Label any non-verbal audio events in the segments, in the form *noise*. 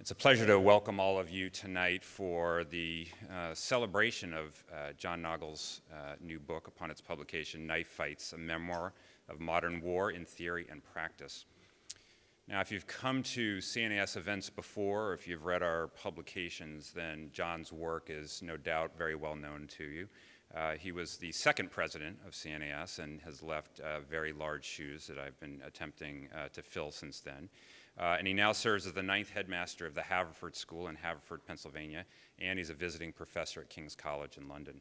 It's a pleasure to welcome all of you tonight for the uh, celebration of uh, John Nagl's uh, new book upon its publication, Knife Fights, a memoir of modern war in theory and practice. Now, if you've come to CNAS events before, or if you've read our publications, then John's work is no doubt very well known to you. Uh, he was the second president of CNAS and has left uh, very large shoes that I've been attempting uh, to fill since then. Uh, and he now serves as the ninth headmaster of the Haverford School in Haverford, Pennsylvania, and he's a visiting professor at King's College in London.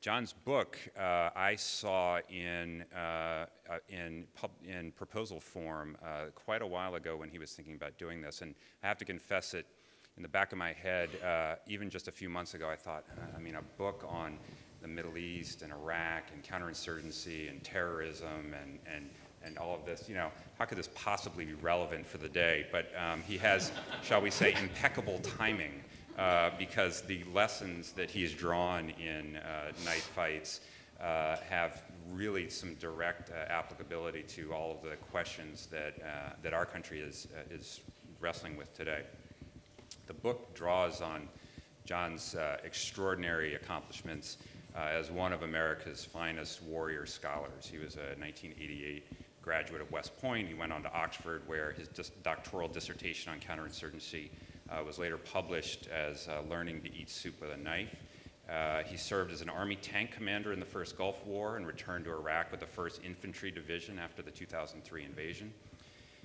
John's book uh, I saw in, uh, uh in, pub, in, proposal form uh, quite a while ago when he was thinking about doing this, and I have to confess it in the back of my head, uh, even just a few months ago, I thought, I mean, a book on the Middle East and Iraq and counterinsurgency and terrorism and, and and all of this, you know, how could this possibly be relevant for the day? But um, he has, shall we say, impeccable timing uh, because the lessons that he's drawn in uh, Knife Fights uh, have really some direct uh, applicability to all of the questions that, uh, that our country is, uh, is wrestling with today. The book draws on John's extraordinary accomplishments as one of America's finest warrior scholars. He was a 1988 graduate of West Point. He went on to Oxford, where his doctoral dissertation on counterinsurgency uh, was later published as uh, Learning to Eat Soup with a Knife. Uh, he served as an Army tank commander in the first Gulf War and returned to Iraq with the 1st Infantry Division after the 2003 invasion.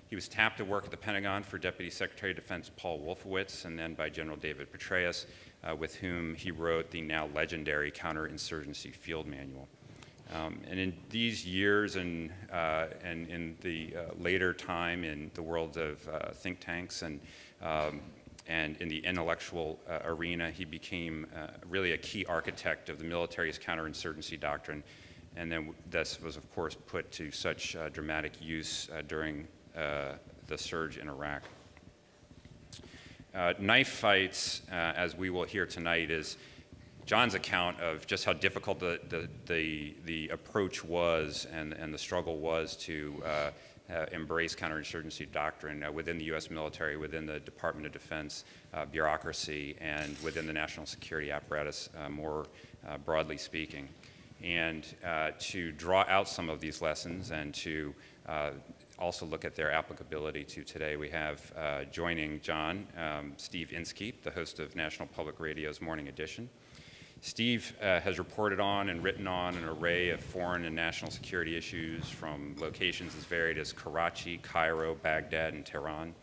He was tapped to work at the Pentagon for Deputy Secretary of Defense Paul Wolfowitz and then by General David Petraeus, uh, with whom he wrote the now legendary Counterinsurgency Field Manual. Um, and in these years and, uh, and in the uh, later time in the world of uh, think tanks and, um, and in the intellectual uh, arena, he became uh, really a key architect of the military's counterinsurgency doctrine. And then this was, of course, put to such uh, dramatic use during the surge in Iraq. knife fights, as we will hear tonight, is John's account of just how difficult the, the, the, the approach was and, and the struggle was to uh, uh, embrace counterinsurgency doctrine uh, within the U.S. military, within the Department of Defense uh, bureaucracy, and within the national security apparatus, uh, more uh, broadly speaking. And to draw out some of these lessons and to also look at their applicability to today, we have joining John, um, Steve Inskeep, the host of National Public Radio's Morning Edition. Steve uh, has reported on and written on an array of foreign and national security issues from locations as varied as Karachi, Cairo, Baghdad, and Tehran.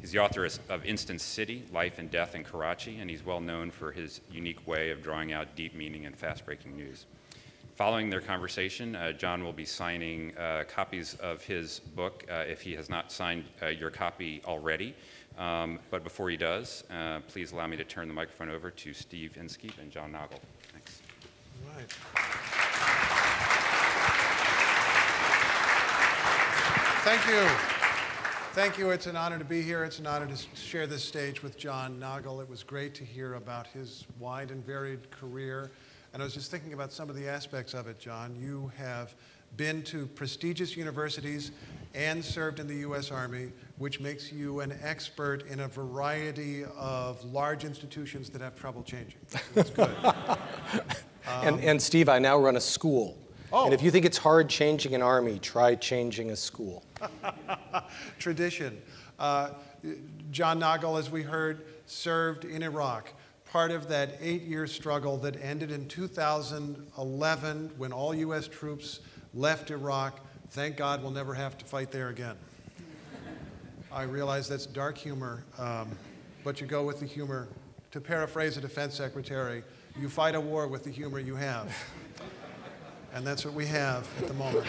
He's the author of Instant City Life and Death in Karachi, and he's well known for his unique way of drawing out deep meaning and fast breaking news. Following their conversation, uh, John will be signing uh, copies of his book uh, if he has not signed uh, your copy already. Um, but before he does, uh, please allow me to turn the microphone over to Steve Inskeep and John Nagl. Thanks. All right. Thank you. Thank you. It's an honor to be here. It's an honor to share this stage with John Nagl. It was great to hear about his wide and varied career. And I was just thinking about some of the aspects of it, John. You have been to prestigious universities and served in the U.S. Army, which makes you an expert in a variety of large institutions that have trouble changing. That's good. *laughs* um, and, and Steve, I now run a school. Oh. And if you think it's hard changing an army, try changing a school. *laughs* Tradition. Uh, John Nagl, as we heard, served in Iraq. Part of that eight year struggle that ended in 2011 when all U.S. troops left Iraq. Thank God we'll never have to fight there again. I realize that's dark humor, um, but you go with the humor. To paraphrase a defense secretary, you fight a war with the humor you have. And that's what we have at the moment.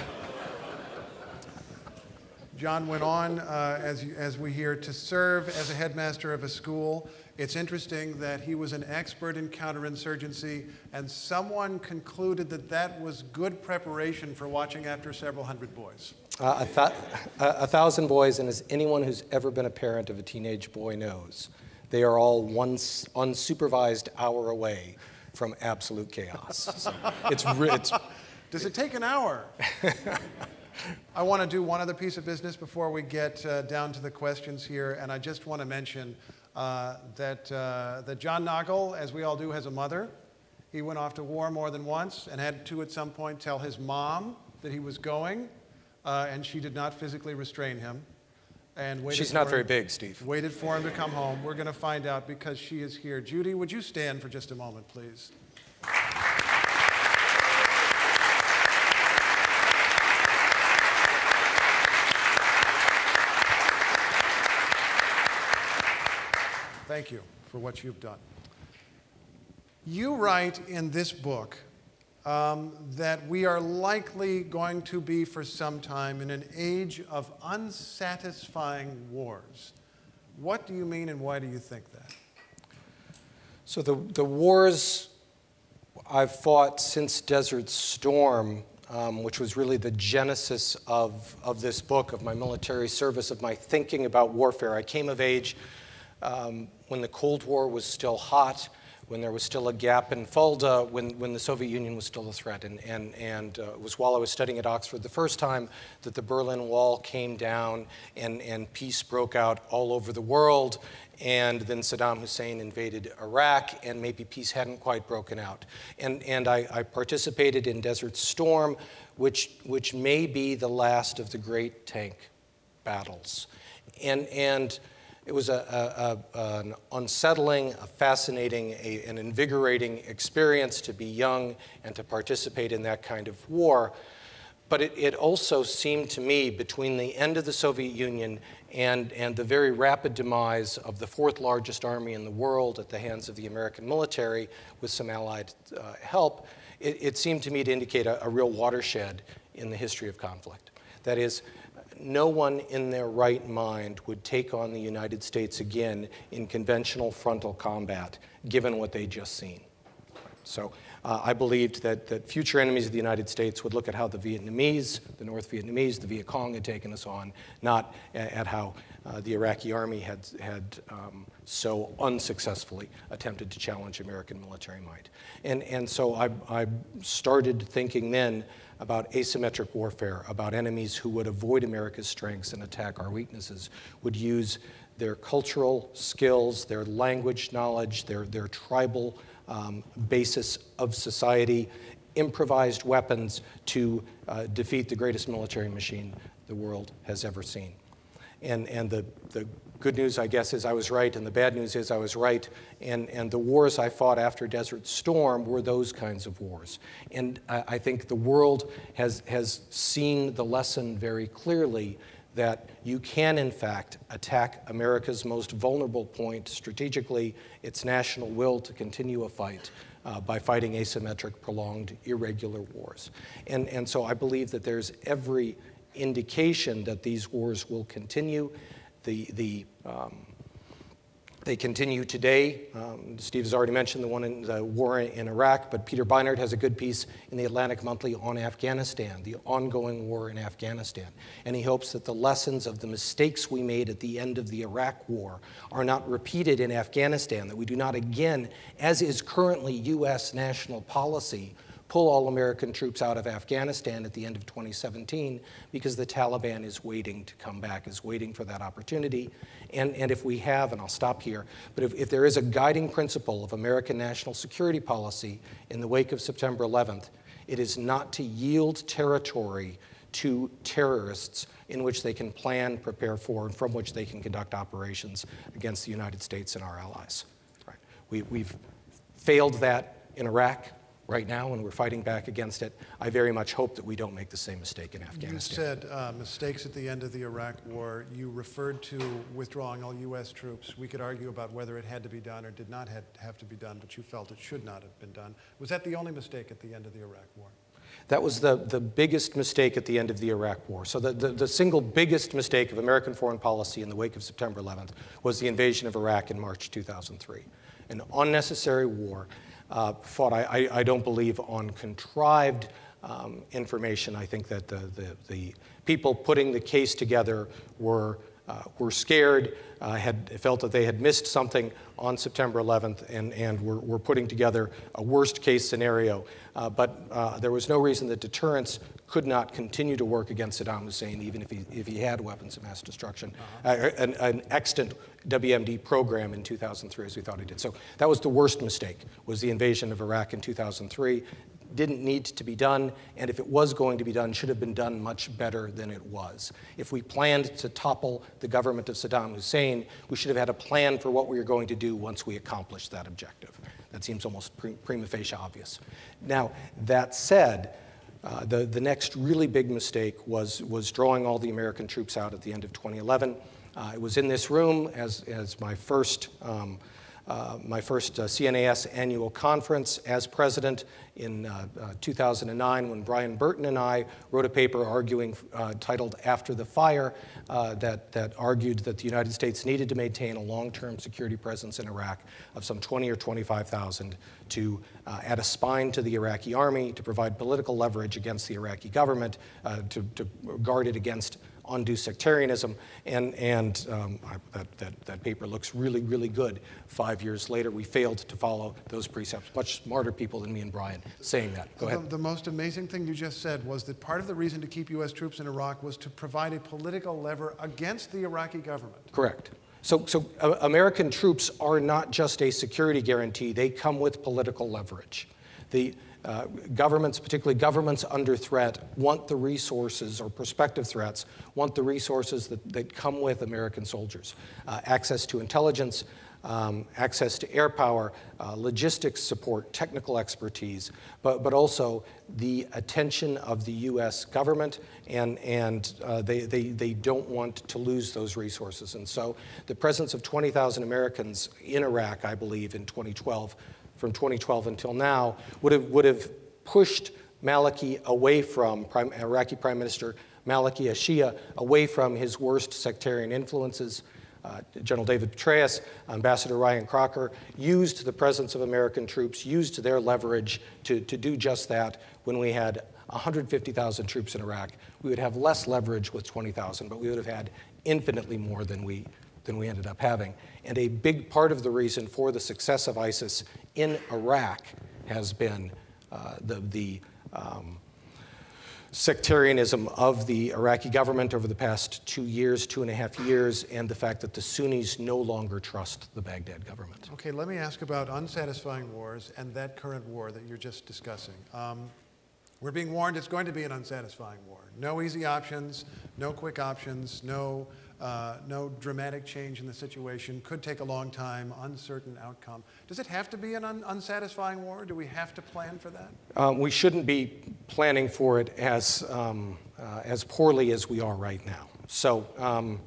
John went on, uh, as, you, as we hear, to serve as a headmaster of a school. It's interesting that he was an expert in counterinsurgency, and someone concluded that that was good preparation for watching after several hundred boys. Uh, a, th- a, thousand boys, and as anyone who's ever been a parent of a teenage boy knows, they are all one unsupervised hour away from absolute chaos. So *laughs* it's, it's, Does it take an hour? *laughs* I want to do one other piece of business before we get uh, down to the questions here, and I just want to mention uh, that, uh, that John Nagl, as we all do, has a mother. He went off to war more than once and had to, at some point, tell his mom that he was going, uh, and she did not physically restrain him. And waited She's not very him- big, Steve. Waited for him to come home. We're going to find out because she is here. Judy, would you stand for just a moment, please? Thank you for what you've done. You write in this book um, that we are likely going to be, for some time, in an age of unsatisfying wars. What do you mean and why do you think that? So the, the wars I've fought since Desert Storm, um, which was really the genesis of, of this book, of my military service, of my thinking about warfare. I came of age um, when the Cold War was still hot, when there was still a gap in Fulda, when, when the Soviet Union was still a threat. And, and, and uh, it was while I was studying at Oxford the first time that the Berlin Wall came down and, and peace broke out all over the world. And then Saddam Hussein invaded Iraq, and maybe peace hadn't quite broken out. And, and I, I participated in Desert Storm, which, which may be the last of the great tank battles. And, and it was a, a, a, an unsettling, a fascinating, an invigorating experience to be young and to participate in that kind of war. But it, it also seemed to me, between the end of the Soviet Union and, and the very rapid demise of the fourth largest army in the world at the hands of the American military with some Allied uh, help, it, it seemed to me to indicate a, a real watershed in the history of conflict. That is, no one in their right mind would take on the United States again in conventional frontal combat, given what they'd just seen. So uh, I believed that, that future enemies of the United States would look at how the Vietnamese, the North Vietnamese, the Viet Cong had taken us on, not a- at how uh, the Iraqi army had, had um, so unsuccessfully attempted to challenge American military might. And, and so I, I started thinking then about asymmetric warfare, about enemies who would avoid America's strengths and attack our weaknesses, would use their cultural skills, their language knowledge, their, their tribal um, basis of society, improvised weapons to uh, defeat the greatest military machine the world has ever seen. And, and the, the good news, I guess, is I was right, and the bad news is I was right. And, and the wars I fought after Desert Storm were those kinds of wars. And I, I think the world has, has seen the lesson very clearly that you can, in fact, attack America's most vulnerable point strategically, its national will to continue a fight. Uh, by fighting asymmetric, prolonged, irregular wars. And, and so I believe that there's every indication that these wars will continue. The, the, um, they continue today. Um, Steve has already mentioned the one in the war in Iraq, but Peter Beinart has a good piece in the Atlantic Monthly on Afghanistan, the ongoing war in Afghanistan. And he hopes that the lessons of the mistakes we made at the end of the Iraq war are not repeated in Afghanistan, that we do not again, as is currently U.S. national policy, pull all American troops out of Afghanistan at the end of 2017 because the Taliban is waiting to come back, is waiting for that opportunity. And, and if we have, and I'll stop here, but if, if there is a guiding principle of American national security policy in the wake of September 11th, it is not to yield territory to terrorists in which they can plan, prepare for, and from which they can conduct operations against the United States and our allies. Right. We, we've failed that in Iraq right now, and we're fighting back against it. I very much hope that we don't make the same mistake in Afghanistan. You said uh, mistakes at the end of the Iraq War. You referred to withdrawing all U.S. troops. We could argue about whether it had to be done or did not have to be done, but you felt it should not have been done. Was that the only mistake at the end of the Iraq War? That was the, the biggest mistake at the end of the Iraq War. So, the, the, the single biggest mistake of American foreign policy in the wake of September 11th was the invasion of Iraq in March 2003. An unnecessary war uh, fought, I, I, don't believe, on contrived um, information. I think that the, the, the people putting the case together were uh, were scared, uh, had felt that they had missed something on September 11th, and, and were, were putting together a worst case scenario. Uh, but uh, there was no reason that deterrence could not continue to work against Saddam Hussein, even if he, if he had weapons of mass destruction, uh, an, an extant WMD program in 2003, as we thought he did. So that was the worst mistake, was the invasion of Iraq in 2003 didn't need to be done, and if it was going to be done, should have been done much better than it was. If we planned to topple the government of Saddam Hussein, we should have had a plan for what we were going to do once we accomplished that objective. That seems almost prima facie obvious. Now, that said, uh, the, the next really big mistake was, was drawing all the American troops out at the end of 2011. Uh, it was in this room as, as my first. Um, uh, my first uh, CNAS annual conference as president in uh, uh 2009 when Brian Burton and I wrote a paper arguing uh, titled After the Fire that, that argued that the United States needed to maintain a long-term security presence in Iraq of some 20 or 25,000 to add a spine to the Iraqi army, to provide political leverage against the Iraqi government, to, to guard it against undue sectarianism, and, and um, I, that, that, that paper looks really, really good. Five years later, we failed to follow those precepts. Much smarter people than me and Brian saying that. Go ahead. The, the most amazing thing you just said was that part of the reason to keep U.S. troops in Iraq was to provide a political lever against the Iraqi government. Correct. So, so uh, American troops are not just a security guarantee, they come with political leverage. The, uh, governments, particularly governments under threat, want the resources, or prospective threats, want the resources that, that come with American soldiers uh, access to intelligence, um, access to air power, uh, logistics support, technical expertise, but, but also the attention of the US government, and, and uh, they, they, they don't want to lose those resources. And so the presence of 20,000 Americans in Iraq, I believe, in 2012 from 2012 until now would have, would have pushed Maliki away from Prime, Iraqi Prime Minister Maliki, a Shia, away from his worst sectarian influences. Uh, General David Petraeus, Ambassador Ryan Crocker used the presence of American troops, used their leverage to, to do just that when we had 150,000 troops in Iraq. We would have less leverage with 20,000, but we would have had infinitely more than we, than we ended up having. And a big part of the reason for the success of ISIS in Iraq has been uh, the, the um, sectarianism of the Iraqi government over the past two years, two and a half years, and the fact that the Sunnis no longer trust the Baghdad government. Okay, let me ask about unsatisfying wars and that current war that you're just discussing. Um, we're being warned it's going to be an unsatisfying war. No easy options, no quick options, no uh, no dramatic change in the situation, could take a long time, uncertain outcome. Does it have to be an un- unsatisfying war? Do we have to plan for that? Um, we shouldn't be planning for it as, um, uh, as poorly as we are right now. So, um,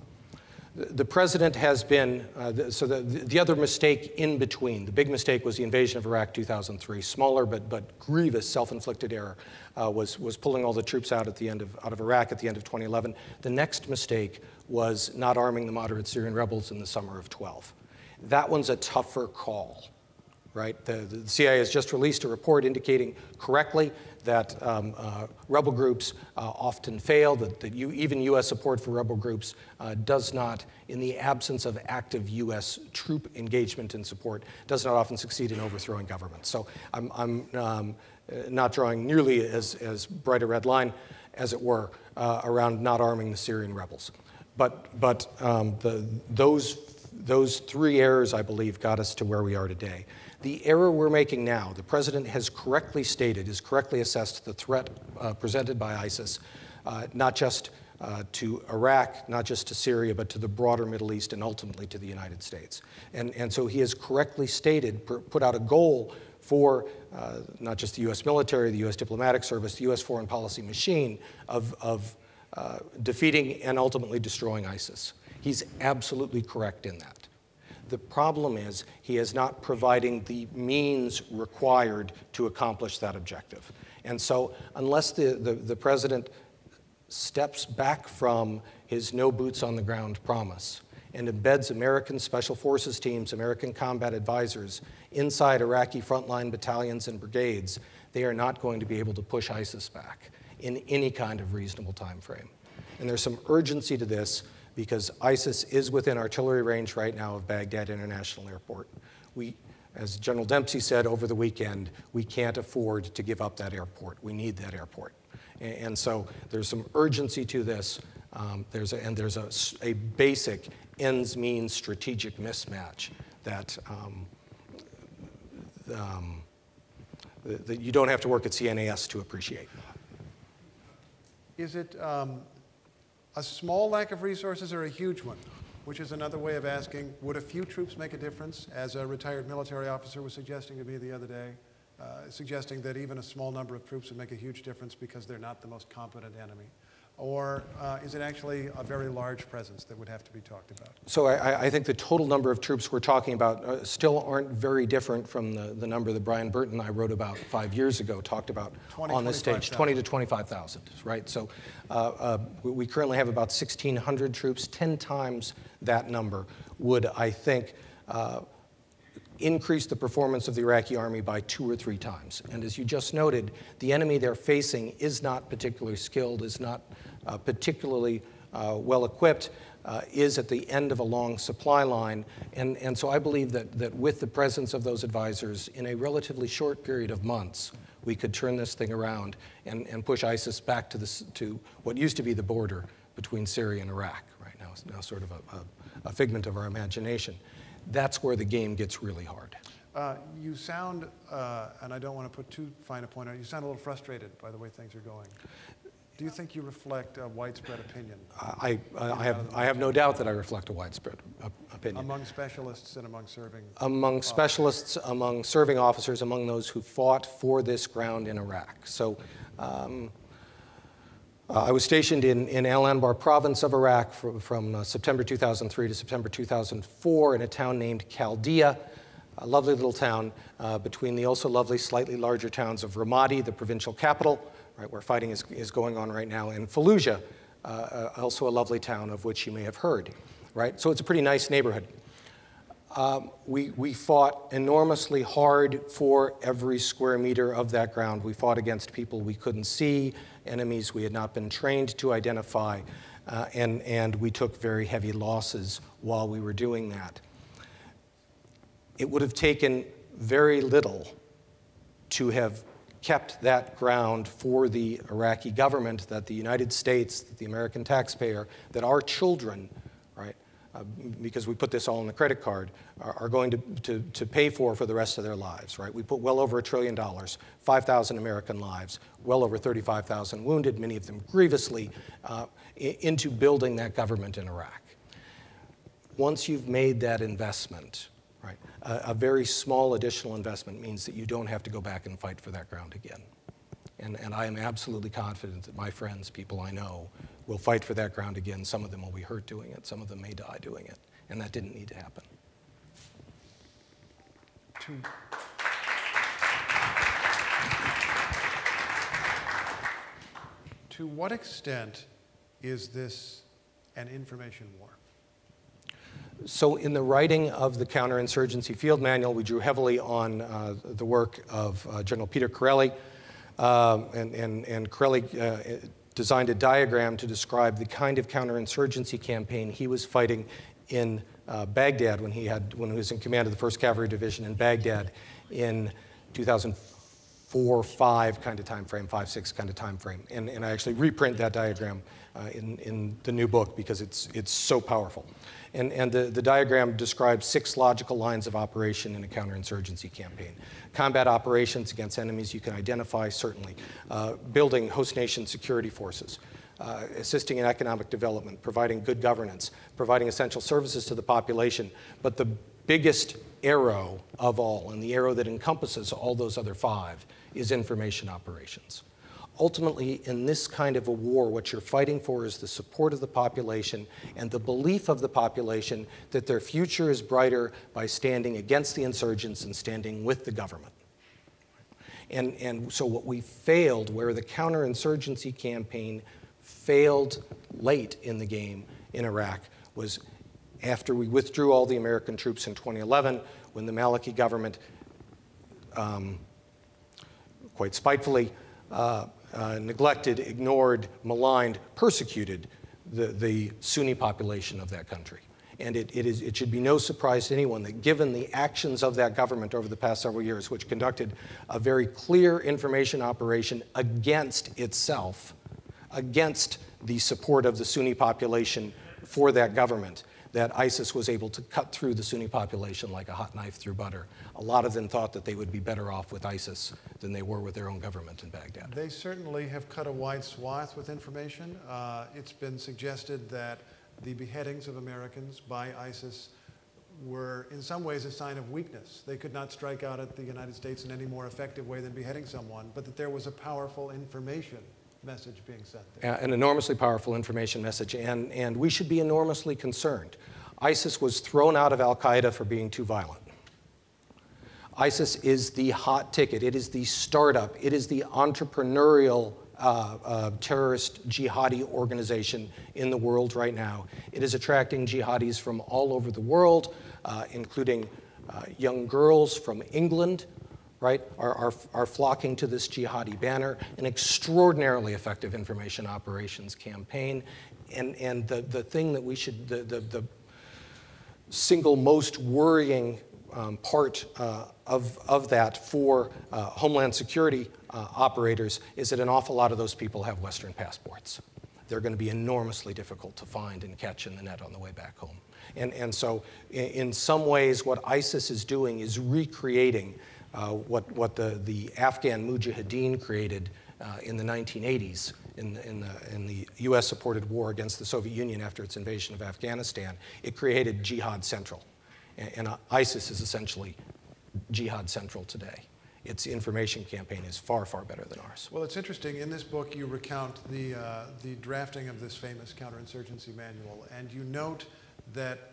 the president has been, uh, the, so the, the other mistake in between, the big mistake was the invasion of Iraq 2003. Smaller but, but grievous self inflicted error uh, was, was pulling all the troops out, at the end of, out of Iraq at the end of 2011. The next mistake was not arming the moderate Syrian rebels in the summer of 12. That one's a tougher call, right? The, the CIA has just released a report indicating correctly that um, uh, rebel groups uh, often fail, that, that you, even U.S. support for rebel groups uh, does not, in the absence of active U.S. troop engagement and support, does not often succeed in overthrowing governments. So I'm, I'm um, not drawing nearly as, as bright a red line, as it were, uh, around not arming the Syrian rebels. But, but um, the, those, those three errors, I believe, got us to where we are today. The error we're making now, the president has correctly stated, has correctly assessed the threat uh, presented by ISIS, uh, not just uh, to Iraq, not just to Syria, but to the broader Middle East and ultimately to the United States. And, and so he has correctly stated, put out a goal for uh, not just the US military, the US diplomatic service, the US foreign policy machine of, of uh, defeating and ultimately destroying ISIS. He's absolutely correct in that. The problem is he is not providing the means required to accomplish that objective. And so, unless the, the, the president steps back from his no boots on the ground promise and embeds American special forces teams, American combat advisors inside Iraqi frontline battalions and brigades, they are not going to be able to push ISIS back in any kind of reasonable time frame. And there's some urgency to this because ISIS is within artillery range right now of Baghdad International Airport. We, as General Dempsey said over the weekend, we can't afford to give up that airport. We need that airport. A- And so there's some urgency to this. Um, there's a, and there's a, a basic ends means strategic mismatch that, um, um, that you don't have to work at CNAS to appreciate. Is it um, a small lack of resources or a huge one? Which is another way of asking, would a few troops make a difference, as a retired military officer was suggesting to me the other day, uh, suggesting that even a small number of troops would make a huge difference because they're not the most competent enemy? Or uh, is it actually a very large presence that would have to be talked about? So I, I- think the total number of troops we're talking about uh, still aren't very different from the, the number that Brian Burton and I wrote about five years ago, talked about 20, on this stage, 25,000. 20 to 25,000, right? So uh, uh, we, we currently have about 1,600 troops, 10 times that number would, I think, uh, increase the performance of the Iraqi army by two or three times. And as you just noted, the enemy they're facing is not particularly skilled, is not uh, particularly uh, well equipped, uh, is at the end of a long supply line. And, and so I believe that, that with the presence of those advisors in a relatively short period of months, we could turn this thing around and, and push ISIS back to, this, to what used to be the border between Syria and Iraq. Right now, it's now sort of a, a, a figment of our imagination. That's where the game gets really hard. Uh, You sound, uh, and I don't want to put too fine a point on it, you sound a little frustrated by the way things are going. Do you think you reflect a widespread opinion I, I, I have, I have no doubt that I reflect a widespread op- opinion. among specialists and among serving? Among specialists, among serving officers, among those who fought for this ground in Iraq. So um, uh, I was stationed in, in Al Anbar province of Iraq from, from uh, September 2003 to September 2004 in a town named Khalidiyah, a lovely little town uh, between the also lovely, slightly larger towns of Ramadi, the provincial capital, right, where fighting is, is going on right now, and Fallujah, uh, uh, also a lovely town of which you may have heard. Right? So it's a pretty nice neighborhood. Um, we, we fought enormously hard for every square meter of that ground. We fought against people we couldn't see, enemies we had not been trained to identify, uh, and, and we took very heavy losses while we were doing that. It would have taken very little to have kept that ground for the Iraqi government, that the United States, that the American taxpayer, that our children, right, uh, because we put this all on the credit card, are, are going to, to, to pay for for the rest of their lives, right? We put well over a trillion dollars, 5,000 American lives, well over 35,000 wounded, many of them grievously, uh, into building that government in Iraq once you've made that investment, right, a, a very small additional investment means that you don't have to go back and fight for that ground again. And, and I am absolutely confident that my friends, people I know, will fight for that ground again. Some of them will be hurt doing it, some of them may die doing it. And that didn't need to happen. To, to what extent is this an information war? So, in the writing of the counterinsurgency field manual, we drew heavily on uh, the work of uh, General Peter Chiarelli. Um, and, and, and Chiarelli uh, designed a diagram to describe the kind of counterinsurgency campaign he was fighting in uh, Baghdad when he, had, when he was in command of the 1st Cavalry Division in Baghdad in 2004, 5 kind of time frame, 5, 6 kind of time frame. And, and I actually reprint that diagram uh, in, in the new book because it's, it's so powerful. And, and the, the diagram describes six logical lines of operation in a counterinsurgency campaign. Combat operations against enemies you can identify, certainly. Uh, building host nation security forces. Uh, assisting in economic development, providing good governance, providing essential services to the population. But the biggest arrow of all, and the arrow that encompasses all those other five, is information operations. Ultimately, in this kind of a war, what you're fighting for is the support of the population and the belief of the population that their future is brighter by standing against the insurgents and standing with the government. And, and so, what we failed, where the counterinsurgency campaign failed late in the game in Iraq, was after we withdrew all the American troops in 2011, when the Maliki government um, quite spitefully uh, uh, neglected, ignored, maligned, persecuted the, the Sunni population of that country. And it, it, is, it should be no surprise to anyone that given the actions of that government over the past several years, which conducted a very clear information operation against itself, against the support of the Sunni population for that government, that ISIS was able to cut through the Sunni population like a hot knife through butter. A lot of them thought that they would be better off with ISIS than they were with their own government in Baghdad. They certainly have cut a wide swath with information. Uh, it's been suggested that the beheadings of Americans by ISIS were, in some ways, a sign of weakness. They could not strike out at the United States in any more effective way than beheading someone, but that there was a powerful information message being sent there. an enormously powerful information message, and, and we should be enormously concerned. ISIS was thrown out of Al Qaeda for being too violent. ISIS is the hot ticket, it is the startup, it is the entrepreneurial uh, uh, terrorist jihadi organization in the world right now. It is attracting jihadis from all over the world, uh, including uh, young girls from England, right, are, are, are flocking to this jihadi banner. An extraordinarily effective information operations campaign. And, and the, the thing that we should, the, the, the single most worrying um, part uh, of, of that for uh, Homeland Security uh, operators is that an awful lot of those people have Western passports. They're going to be enormously difficult to find and catch in the net on the way back home. And, and so, in, in some ways, what ISIS is doing is recreating what, what the, the Afghan Mujahideen created uh, in the 1980s in, in, the, in the US supported war against the Soviet Union after its invasion of Afghanistan. It created Jihad Central. And, and uh, ISIS is essentially Jihad Central today. Its information campaign is far, far better than ours. Well, it's interesting. In this book, you recount the, uh, the drafting of this famous counterinsurgency manual, and you note that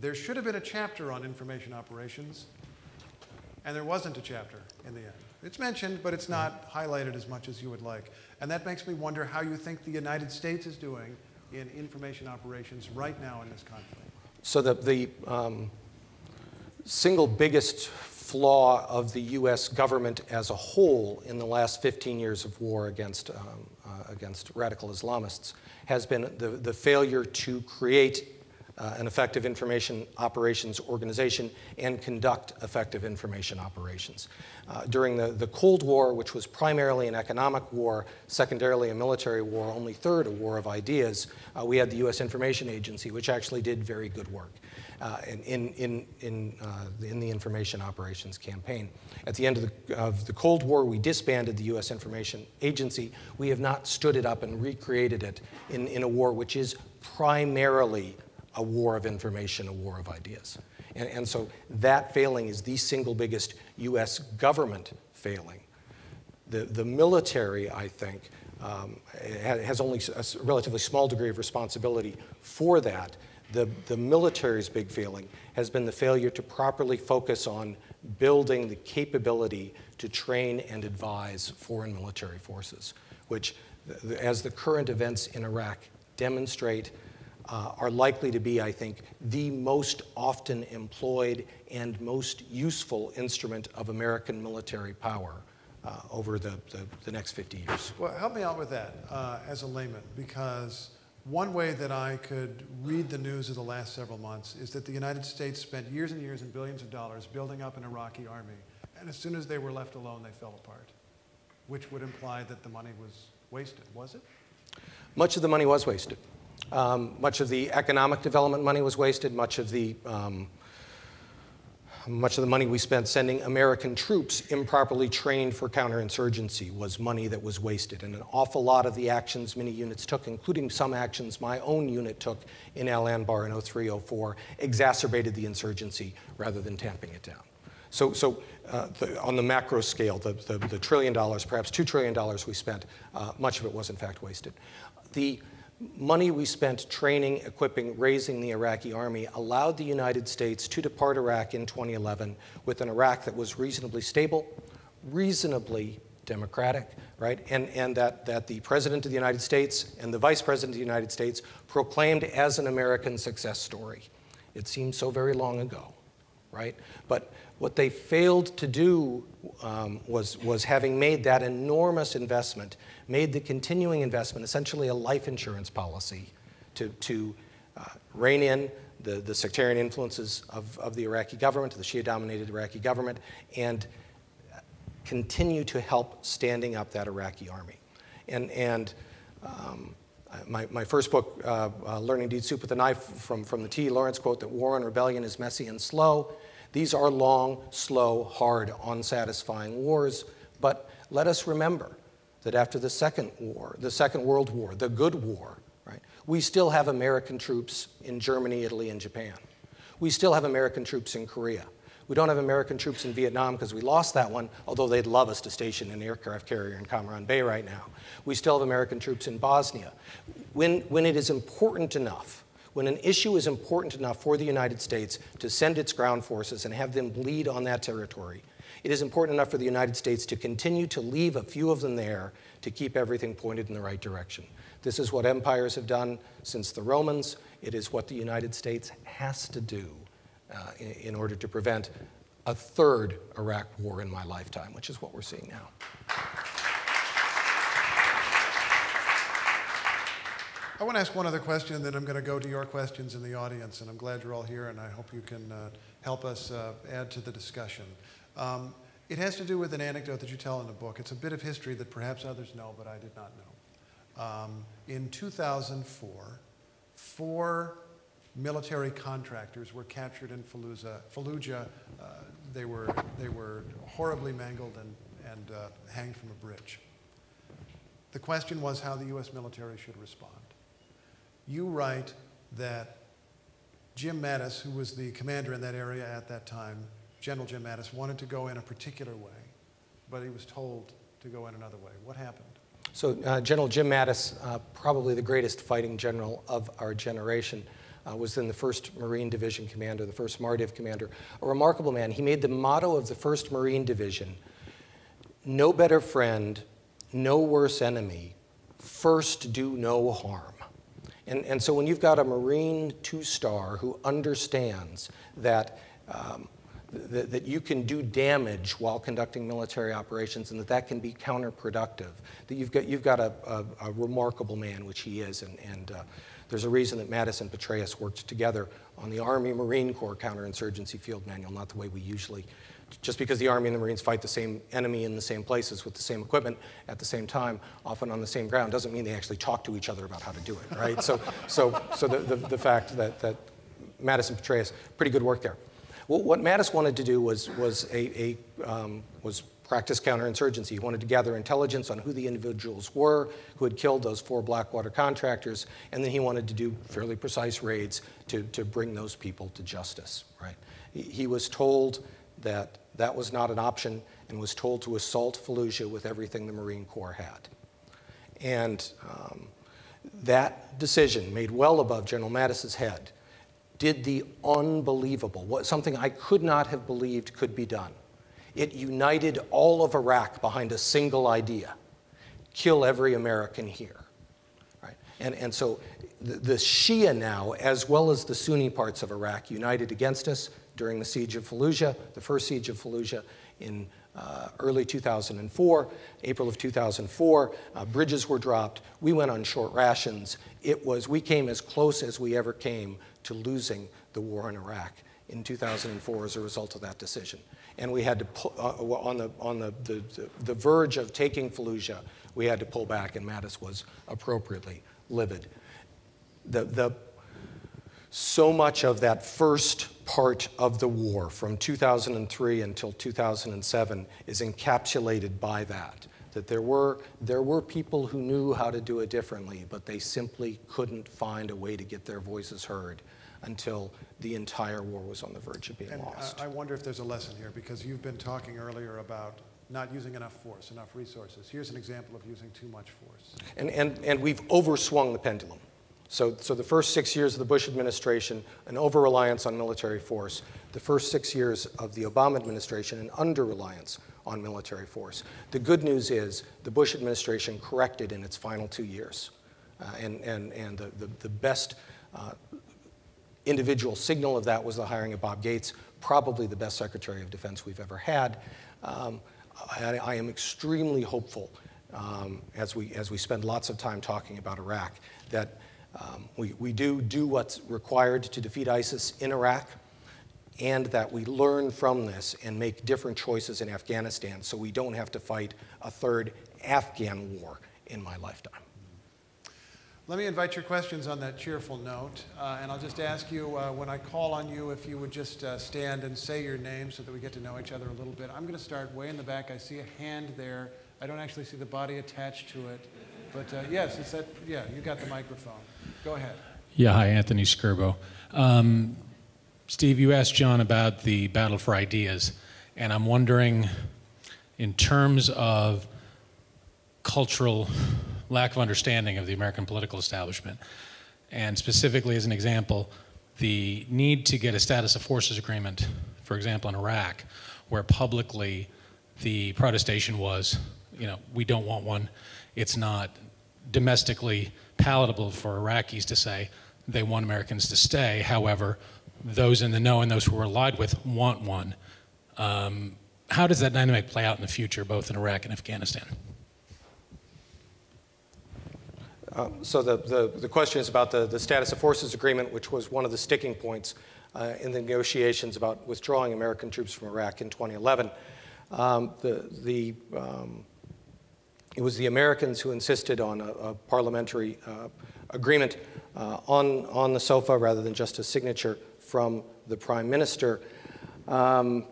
there should have been a chapter on information operations, and there wasn't a chapter in the end. It's mentioned, but it's not highlighted as much as you would like. And that makes me wonder how you think the United States is doing in information operations right now in this conflict. So, the, the um, single biggest flaw of the US government as a whole in the last 15 years of war against, um, uh, against radical Islamists has been the, the failure to create uh, an effective information operations organization and conduct effective information operations. Uh, during the, the Cold War, which was primarily an economic war, secondarily a military war, only third a war of ideas, uh, we had the US Information Agency, which actually did very good work. Uh, in, in, in, uh, in, the information operations campaign. At the end of the, of the, Cold War, we disbanded the U.S. Information Agency. We have not stood it up and recreated it in, in a war which is primarily a war of information, a war of ideas. And, and so that failing is the single biggest U.S. government failing. The, the military, I think, um, has only a relatively small degree of responsibility for that. The, the military's big failing has been the failure to properly focus on building the capability to train and advise foreign military forces, which, as the current events in Iraq demonstrate, uh, are likely to be, I think, the most often employed and most useful instrument of American military power uh, over the, the, the, next 50 years. Well, help me out with that uh, as a layman, because one way that I could read the news of the last several months is that the United States spent years and years and billions of dollars building up an Iraqi army, and as soon as they were left alone, they fell apart, which would imply that the money was wasted, was it? Much of the money was wasted. Um, much of the economic development money was wasted. Much of the um, much of the money we spent sending American troops improperly trained for counterinsurgency was money that was wasted. And an awful lot of the actions many units took, including some actions my own unit took in Al Anbar in 03, 04, exacerbated the insurgency rather than tamping it down. So, so uh, the, on the macro scale, the, the, the, trillion dollars, perhaps two trillion dollars we spent, uh, much of it was in fact wasted. The money we spent training, equipping, raising the Iraqi army allowed the United States to depart Iraq in 2011 with an Iraq that was reasonably stable, reasonably democratic, right? And, and that, that the President of the United States and the Vice President of the United States proclaimed as an American success story. It seems so very long ago, right? But what they failed to do um, was, was having made that enormous investment, made the continuing investment, essentially a life insurance policy, to, to uh, rein in the, the sectarian influences of, of the Iraqi government, the Shia dominated Iraqi government, and continue to help standing up that Iraqi army. And, and um, my, my first book, uh, uh, Learning to Eat Soup with a Knife, from, from the T. Lawrence quote that war and rebellion is messy and slow. These are long, slow, hard, unsatisfying wars. But let us remember that after the Second War, the Second World War, the Good War, right, we still have American troops in Germany, Italy, and Japan. We still have American troops in Korea. We don't have American troops in Vietnam because we lost that one, although they'd love us to station an aircraft carrier in Cam Ranh Bay right now. We still have American troops in Bosnia. When, when it is important enough, when an issue is important enough for the United States to send its ground forces and have them lead on that territory, it is important enough for the United States to continue to leave a few of them there to keep everything pointed in the right direction. This is what empires have done since the Romans. It is what the United States has to do uh, in, in order to prevent a third Iraq war in my lifetime, which is what we're seeing now. I want to ask one other question, then I'm going to go to your questions in the audience, and I'm glad you're all here, and I hope you can uh, help us uh, add to the discussion. Um, it has to do with an anecdote that you tell in the book. It's a bit of history that perhaps others know, but I did not know. Um, in 2004, four military contractors were captured in Fallujah. Fallujah uh, they, were, they were horribly mangled and, and uh, hanged from a bridge. The question was how the U.S. military should respond. You write that Jim Mattis, who was the commander in that area at that time, General Jim Mattis, wanted to go in a particular way, but he was told to go in another way. What happened? So, uh, General Jim Mattis, uh, probably the greatest fighting general of our generation, uh, was then the 1st Marine Division commander, the 1st MARDIV commander. A remarkable man. He made the motto of the 1st Marine Division no better friend, no worse enemy, first do no harm. And, and so when you've got a Marine two star who understands that, um, th- that you can do damage while conducting military operations and that that can be counterproductive, that you've got, you've got a, a, a remarkable man, which he is. And, and uh, there's a reason that Mattis and Petraeus worked together on the Army Marine Corps counterinsurgency field manual, not the way we usually just because the Army and the Marines fight the same enemy in the same places with the same equipment at the same time, often on the same ground, doesn't mean they actually talk to each other about how to do it, right? so, so, so the, the, the fact that, that Mattis and Petraeus, pretty good work there. Well, what Mattis wanted to do was, was, a, a um, was practice counterinsurgency. He wanted to gather intelligence on who the individuals were who had killed those four Blackwater contractors, and then he wanted to do fairly precise raids to, to bring those people to justice, right? He, he was told that that was not an option and was told to assault Fallujah with everything the Marine Corps had. And um, that decision, made well above General Mattis's head, did the unbelievable, what, something I could not have believed could be done. It united all of Iraq behind a single idea kill every American here. Right? And, and so the, the Shia now, as well as the Sunni parts of Iraq, united against us during the siege of Fallujah, the first siege of Fallujah in uh, early 2004, April of 2004. Uh, bridges were dropped. We went on short rations. It was, we came as close as we ever came to losing the war in Iraq in 2004 as a result of that decision. And we had to, pull, uh, on, the, on the, the, the verge of taking Fallujah, we had to pull back, and Mattis was appropriately livid. The, the, so much of that first part of the war from 2003 until 2007 is encapsulated by that. That there were, there were people who knew how to do it differently, but they simply couldn't find a way to get their voices heard until the entire war was on the verge of being And uh, lost. I, I wonder if there's a lesson here because you've been talking earlier about not using enough force, enough resources. Here's an example of using too much force. And, and, and we've overswung the pendulum. So, so the first six years of the Bush administration, an over reliance on military force. The first six years of the Obama administration, an under reliance on military force. The good news is the Bush administration corrected in its final two years. Uh, and and, and the, the, the best uh, individual signal of that was the hiring of Bob Gates, probably the best Secretary of Defense we've ever had. Um, I, I, am extremely hopeful um, as, we, as we spend lots of time talking about Iraq that um, we, we do do what's required to defeat ISIS in Iraq, and that we learn from this and make different choices in Afghanistan so we don't have to fight a third Afghan war in my lifetime. Let me invite your questions on that cheerful note. Uh, and I'll just ask you uh, when I call on you if you would just uh, stand and say your name so that we get to know each other a little bit. I'm going to start way in the back. I see a hand there. I don't actually see the body attached to it. But uh, yes, it's that, yeah, you got the microphone. Go ahead. Yeah, hi, Anthony Skirbo. Um, Steve, you asked John about the battle for ideas, and I'm wondering, in terms of cultural lack of understanding of the American political establishment, and specifically as an example, the need to get a status of forces agreement, for example, in Iraq, where publicly the protestation was, you know, we don't want one. It's not domestically palatable for Iraqis to say they want Americans to stay. However, those in the know and those who we're allied with want one. Um, how does that dynamic play out in the future, both in Iraq and Afghanistan? Um, so the, the, the, question is about the, the status of forces agreement, which was one of the sticking points uh, in the negotiations about withdrawing American troops from Iraq in 2011. Um, the, the, um, it was the Americans who insisted on a, a parliamentary uh, agreement uh, on, on the SOFA rather than just a signature from the prime minister. Um,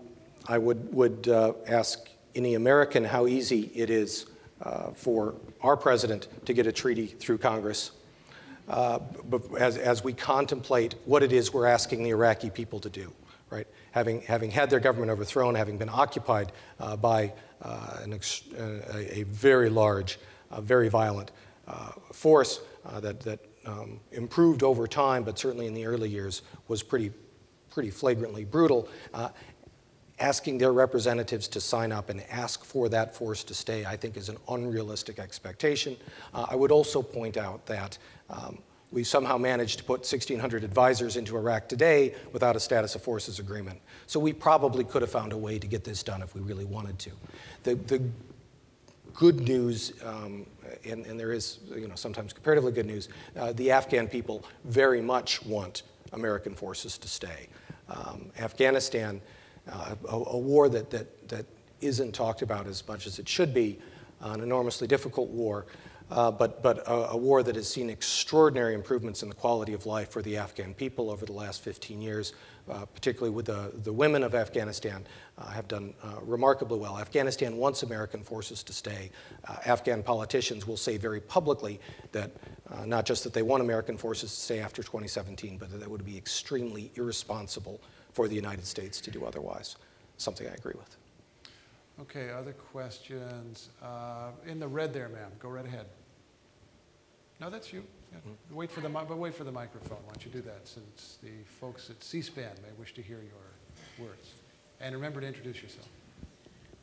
I would, would uh, ask any American how easy it is uh, for our president to get a treaty through Congress uh, as, as we contemplate what it is we're asking the Iraqi people to do, right? Having, having had their government overthrown, having been occupied uh, by an ex- a, a, very large, very violent force that, that um, improved over time, but certainly in the early years was pretty, pretty flagrantly brutal. Uh, asking their representatives to sign up and ask for that force to stay, I think, is an unrealistic expectation. Uh, I would also point out that um, we somehow managed to put 1,600 advisors into Iraq today without a status of forces agreement. So we probably could have found a way to get this done if we really wanted to. The, the good news, um, and, and, there is you know, sometimes comparatively good news, uh, the Afghan people very much want American forces to stay. Um, Afghanistan uh, a, a, war that, that, that isn't talked about as much as it should be, an enormously difficult war, uh, but, but a, a, war that has seen extraordinary improvements in the quality of life for the Afghan people over the last 15 years, uh, particularly with the, the women of Afghanistan, uh, have done uh, remarkably well. Afghanistan wants American forces to stay. Afghan politicians will say very publicly that not just that they want American forces to stay after 2017, but that it would be extremely irresponsible for the United States to do otherwise. Something I agree with. Okay, other questions? Uh, in the red there, ma'am. Go right ahead. No, that's you. Yeah. Wait for the but wait for the microphone. Why don't you do that, since the folks at C-SPAN may wish to hear your words. And remember to introduce yourself.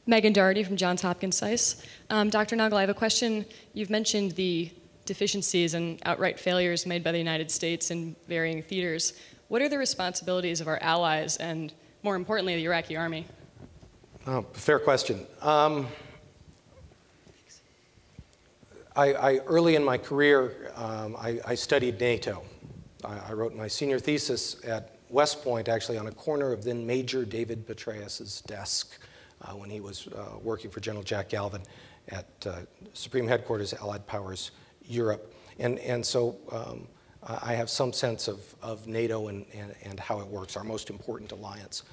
Megan Doherty from Johns Hopkins SAIS. Um, Dr. Nagl, I have a question. You've mentioned the deficiencies and outright failures made by the United States in varying theaters. What are the responsibilities of our allies and, more importantly, the Iraqi army? Oh, fair question. Um, I, I, early in my career, um, I, I, studied NATO. I, wrote my senior thesis at West Point, actually on a corner of then Major David Petraeus's desk uh, when he was uh, working for General Jack Galvin at uh, Supreme Headquarters Allied Powers Europe. And, and so um, I have some sense of, of NATO and, and, and, how it works, our most important alliance.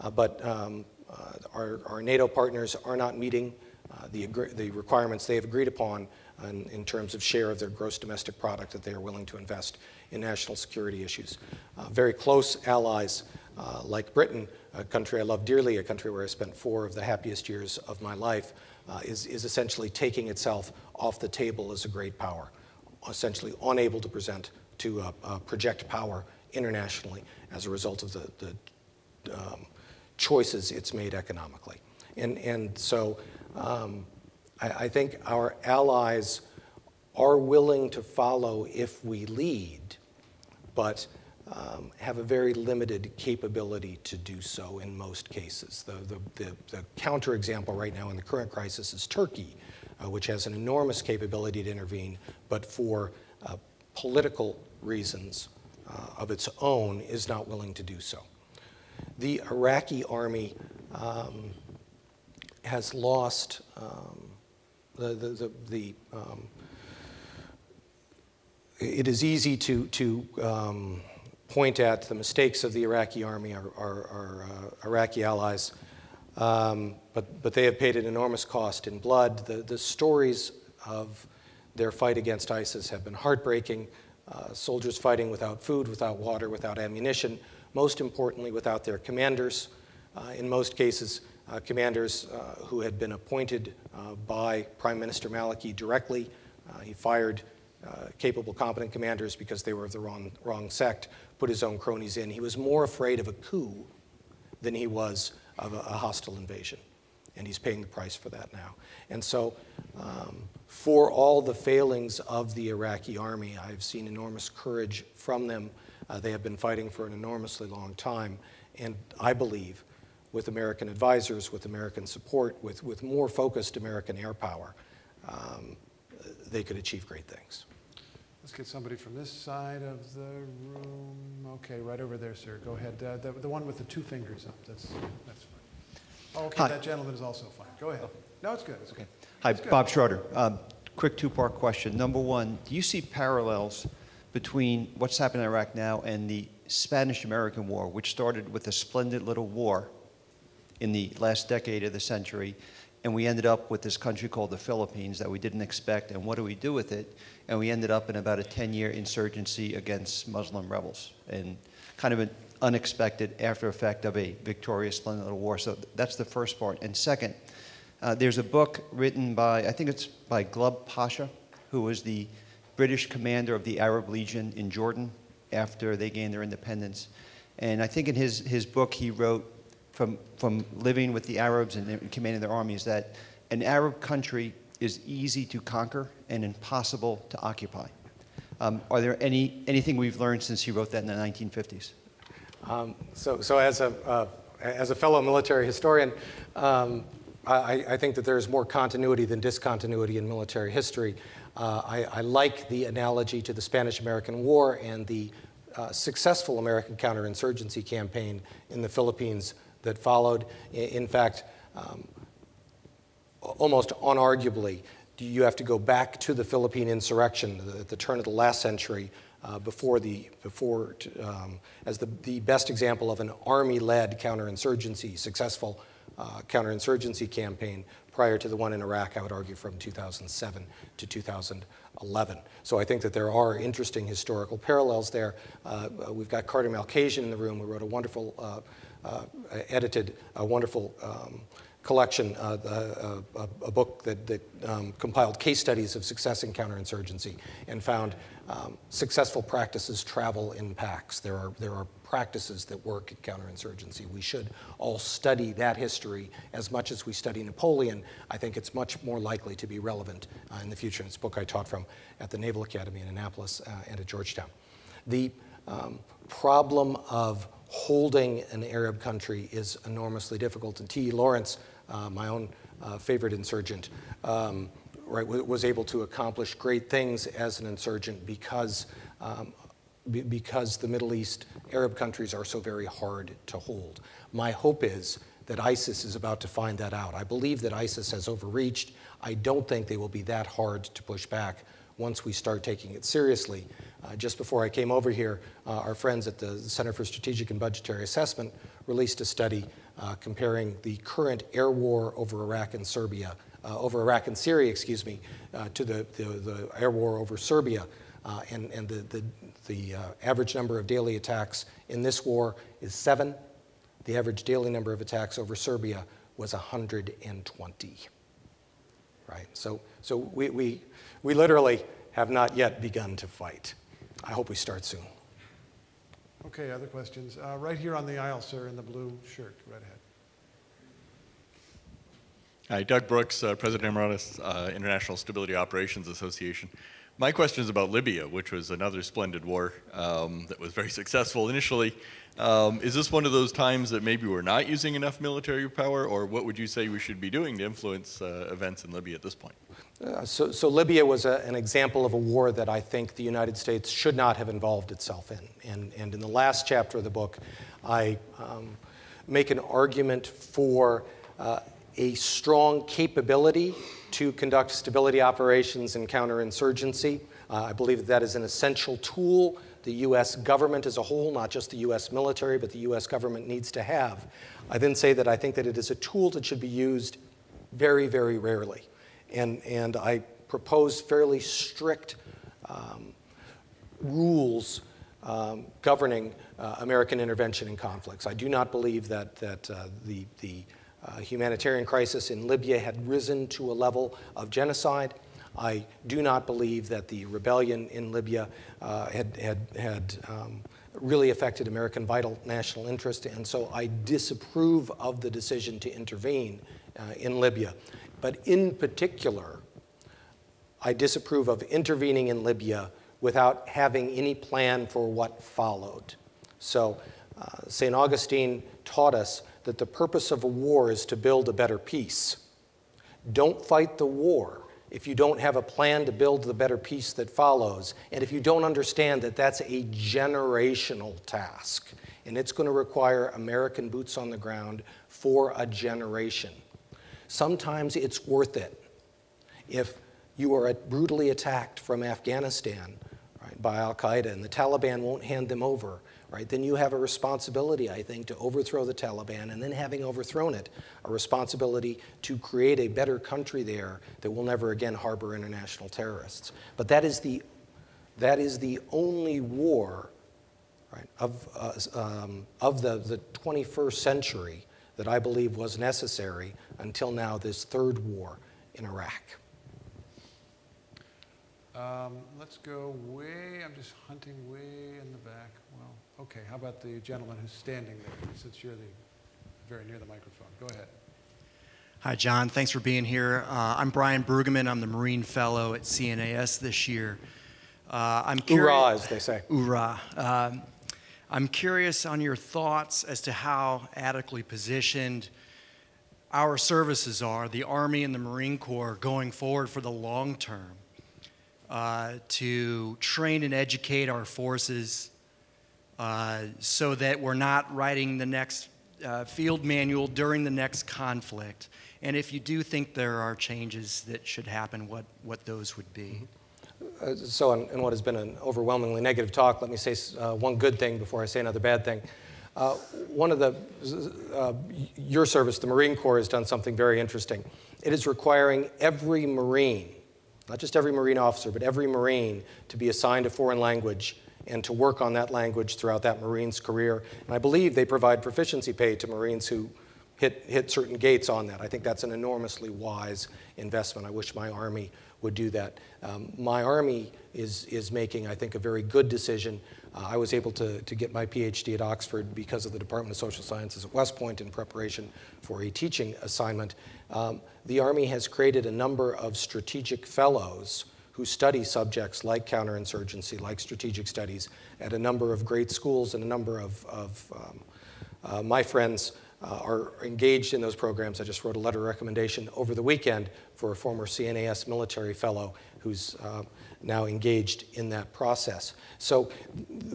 Uh, but um, uh, our, our, NATO partners are not meeting uh, the, the requirements they have agreed upon in, in, terms of share of their gross domestic product that they are willing to invest in national security issues. Uh, very close allies uh, like Britain, a country I love dearly, a country where I spent four of the happiest years of my life, uh, is, is essentially taking itself off the table as a great power, essentially unable to present to project power internationally as a result of the, the um, choices it's made economically. And, and so um, I, I, think our allies are willing to follow if we lead, but um, have a very limited capability to do so in most cases. The, the, the, the counterexample right now in the current crisis is Turkey, uh, which has an enormous capability to intervene, but for uh, political reasons uh, of its own, is not willing to do so. The Iraqi army um, has lost um, the, the, the, the um, it is easy to, to um, point at the mistakes of the Iraqi army, our, our, our uh, Iraqi allies, um, but, but they have paid an enormous cost in blood. The, the stories of their fight against ISIS have been heartbreaking. Uh, soldiers fighting without food, without water, without ammunition, most importantly, without their commanders. Uh, in most cases, uh, commanders uh, who had been appointed uh, by Prime Minister Maliki directly. Uh, he fired uh, capable, competent commanders because they were of the wrong, wrong sect, put his own cronies in. He was more afraid of a coup than he was of a, a hostile invasion. And he's paying the price for that now. And so, um, for all the failings of the Iraqi army, I've seen enormous courage from them. They have been fighting for an enormously long time. And I believe, with American advisors, with American support, with, with more focused American air power, um, they could achieve great things. Let's get somebody from this side of the room. Okay, right over there, sir. Go ahead. Uh, the, the one with the two fingers up. That's, that's fine. Oh, okay, Hi. that gentleman is also fine. Go ahead. No, it's good. It's okay. Hi, It's good. Bob Schroeder. Um, Quick two-part question. Number one, do you see parallels between what's happening in Iraq now and the Spanish-American War, which started with a splendid little war in the last decade of the century, and we ended up with this country called the Philippines that we didn't expect, and what do we do with it? And we ended up in about a 10-year insurgency against Muslim rebels, and kind of an unexpected after effect of a victorious, splendid little war. So that's the first part. And second, uh, there's a book written by, I think it's by Glubb Pasha, who was the British commander of the Arab Legion in Jordan after they gained their independence. And I think in his, his book, he wrote from, from living with the Arabs and and commanding their armies that an Arab country is easy to conquer and impossible to occupy. Um, are there any, anything we've learned since he wrote that in the 1950s? Um, so, so as a uh, as a fellow military historian, um, I, I think that there's more continuity than discontinuity in military history. Uh, I, I like the analogy to the Spanish-American War and the uh, successful American counterinsurgency campaign in the Philippines that followed. In fact, um, almost unarguably, you have to go back to the Philippine insurrection at the turn of the last century uh, before the before um, as the, the best example of an army-led counterinsurgency, successful uh, counterinsurgency campaign prior to the one in Iraq. I would argue from 2007 to 2011. So I think that there are interesting historical parallels there. Uh, we've got Carter Malkasian in the room, who wrote a wonderful, uh, uh, edited a wonderful. Um, collection, uh, uh, uh, a book that, that um, compiled case studies of success in counterinsurgency and found um, successful practices travel in packs. There are, there are practices that work at counterinsurgency. We should all study that history as much as we study Napoleon. I think it's much more likely to be relevant uh, in the future. And it's a book I taught from at the Naval Academy in Annapolis uh, and at Georgetown. The um, problem of holding an Arab country is enormously difficult. And T.E. Lawrence, uh, my own uh, favorite insurgent, um, right, was able to accomplish great things as an insurgent because, um, be- because the Middle East Arab countries are so very hard to hold. My hope is that ISIS is about to find that out. I believe that ISIS has overreached. I don't think they will be that hard to push back once we start taking it seriously. Uh, just before I came over here, uh, our friends at the Center for Strategic and Budgetary Assessment released a study uh, comparing the current air war over Iraq and Serbia, uh, over Iraq and Syria, excuse me, uh, to the, the, the air war over Serbia. Uh, and and the, the, the uh, average number of daily attacks in this war is seven. The average daily number of attacks over Serbia was 120 right? So, so we, we, we literally have not yet begun to fight. I hope we start soon. Okay, other questions? Uh, right here on the aisle, sir, in the blue shirt. Right ahead. Hi, Doug Brooks, uh, President Emeritus, uh, International Stability Operations Association. My question is about Libya, which was another splendid war um, that was very successful initially. Um, is this one of those times that maybe we're not using enough military power, or what would you say we should be doing to influence uh, events in Libya at this point? Uh, so, so Libya was a, an example of a war that I think the United States should not have involved itself in. And, and in the last chapter of the book, I um, make an argument for uh, a strong capability to conduct stability operations and counterinsurgency. Uh, I believe that, that is an essential tool the U.S. government as a whole, not just the U.S. military, but the U.S. government needs to have. I then say that I think that it is a tool that should be used very, very rarely. And, and I propose fairly strict um, rules um, governing uh, American intervention in conflicts. I do not believe that, that uh, the, the uh, humanitarian crisis in Libya had risen to a level of genocide. I do not believe that the rebellion in Libya uh, had, had, had um, really affected American vital national interest, and so I disapprove of the decision to intervene uh, in Libya. But in particular, I disapprove of intervening in Libya without having any plan for what followed. So, uh, St. Augustine taught us that the purpose of a war is to build a better peace. Don't fight the war if you don't have a plan to build the better peace that follows, and if you don't understand that that's a generational task, and it's going to require American boots on the ground for a generation. Sometimes it's worth it. If you are brutally attacked from Afghanistan right, by Al Qaeda and the Taliban won't hand them over, right, then you have a responsibility, I think, to overthrow the Taliban, and then having overthrown it, a responsibility to create a better country there that will never again harbor international terrorists. But that is the, that is the only war right, of, uh, um, of the, the 21st century that I believe was necessary until now, this third war in Iraq. Um, let's go way, I'm just hunting way in the back. Well, okay, how about the gentleman who's standing there, since you're the, very near the microphone? Go ahead. Hi, John. Thanks for being here. Uh, I'm Brian Brueggemann. I'm the Marine Fellow at CNAS this year. Uh, I'm curious. Hoorah, as they say. Hoorah. Um, I'm curious on your thoughts as to how adequately positioned our services are, the Army and the Marine Corps, going forward for the long term uh, to train and educate our forces uh, so that we're not writing the next uh, field manual during the next conflict. And if you do think there are changes that should happen, what, what those would be. Uh, so, in, in, what has been an overwhelmingly negative talk, let me say uh, one good thing before I say another bad thing. Uh, one of the, your service, the Marine Corps, has done something very interesting. It is requiring every Marine not just every Marine officer, but every Marine to be assigned a foreign language and to work on that language throughout that Marine's career. And I believe they provide proficiency pay to Marines who hit, hit certain gates on that. I think that's an enormously wise investment. I wish my Army would do that. Um, my Army is, is making, I think, a very good decision. Uh, I was able to, to get my PhD at Oxford because of the Department of Social Sciences at West Point in preparation for a teaching assignment. Um, the Army has created a number of strategic fellows who study subjects like counterinsurgency, like strategic studies, at a number of great schools and a number of, of um, uh, my friends uh, are engaged in those programs. I just wrote a letter of recommendation over the weekend for a former CNAS military fellow who's uh, now engaged in that process. So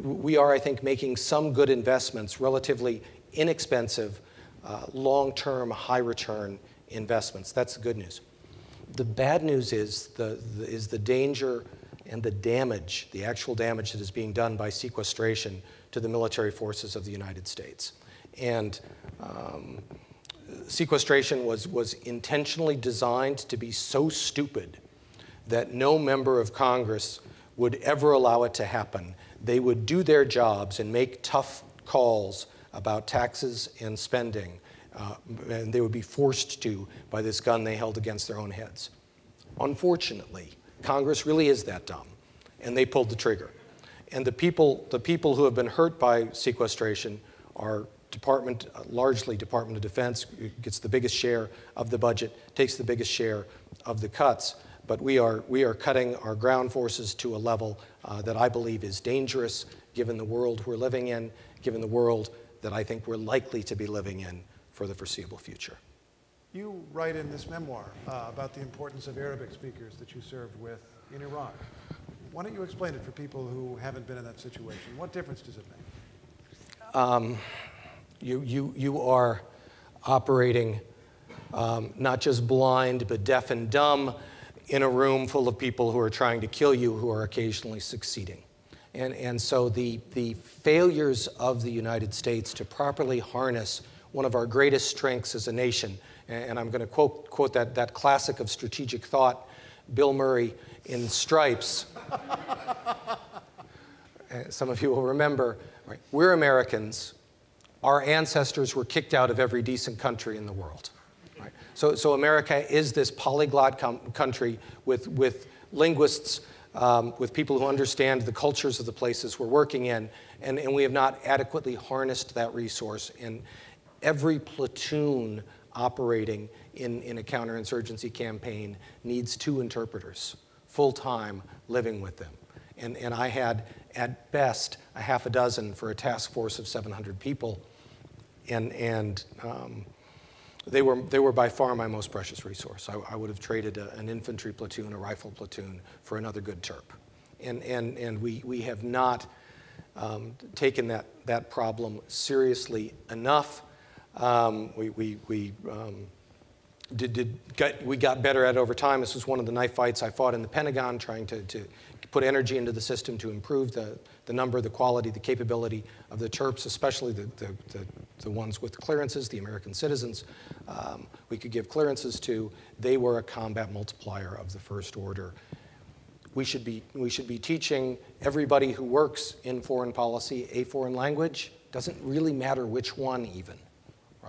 we are, I think, making some good investments, relatively inexpensive, uh, long term, high return investments. That's the good news. The bad news is the, the, is the danger and the damage, the actual damage that is being done by sequestration to the military forces of the United States. And um, sequestration was, was intentionally designed to be so stupid that no member of Congress would ever allow it to happen. They would do their jobs and make tough calls about taxes and spending uh, and they would be forced to by this gun they held against their own heads. Unfortunately, Congress really is that dumb, and they pulled the trigger. And the people, the people who have been hurt by sequestration are Department, uh, largely Department of Defense, gets the biggest share of the budget, takes the biggest share of the cuts. but we are, we are cutting our ground forces to a level uh, that I believe is dangerous given the world we're living in, given the world that I think we're likely to be living in for the foreseeable future. You write in this memoir uh, about the importance of Arabic speakers that you served with in Iraq. Why don't you explain it for people who haven't been in that situation? What difference does it make? You, you, you are operating um, not just blind, but deaf and dumb in a room full of people who are trying to kill you, who are occasionally succeeding. And, and so the, the failures of the United States to properly harness one of our greatest strengths as a nation, and, I'm going to quote, quote that, that classic of strategic thought, Bill Murray in Stripes. Uh, *laughs* Some of you will remember, right? we're Americans. Our ancestors were kicked out of every decent country in the world. Right? So, so America is this polyglot com- country with, with linguists, um, with people who understand the cultures of the places we're working in, and, and we have not adequately harnessed that resource. And every platoon operating in, in a counterinsurgency campaign needs two interpreters, full time, living with them. And, and I had, at best, a half a dozen for a task force of 700 people. And, and um, they, were, they were by far my most precious resource. I, I would have traded a, an infantry platoon, a rifle platoon, for another good Terp. And, and, and we, we have not um, taken that, that problem seriously enough. Um, we, we, we um, did, did got, we got better at over time. This was one of the knife fights I fought in the Pentagon, trying to, to put energy into the system to improve the, the number, the quality, the capability of the Terps, especially the, the, the, the ones with clearances, the American citizens. Um, we could give clearances to. They were a combat multiplier of the first order. We should, be, we should be teaching everybody who works in foreign policy a foreign language. Doesn't really matter which one, even,